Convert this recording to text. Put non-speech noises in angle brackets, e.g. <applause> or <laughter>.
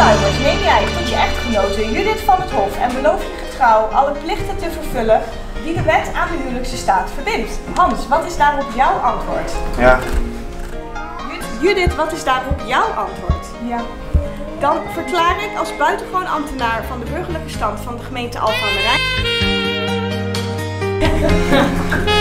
Neem jij tot je echtgenote Judith van het Hof en beloof je getrouw alle plichten te vervullen die de wet aan de huwelijkse staat verbindt. Hans, wat is daarop jouw antwoord? Ja. Judith, wat is daarop jouw antwoord? Ja. Dan verklaar ik als buitengewoon ambtenaar van de burgerlijke stand van de gemeente Alphen aan. <laughs>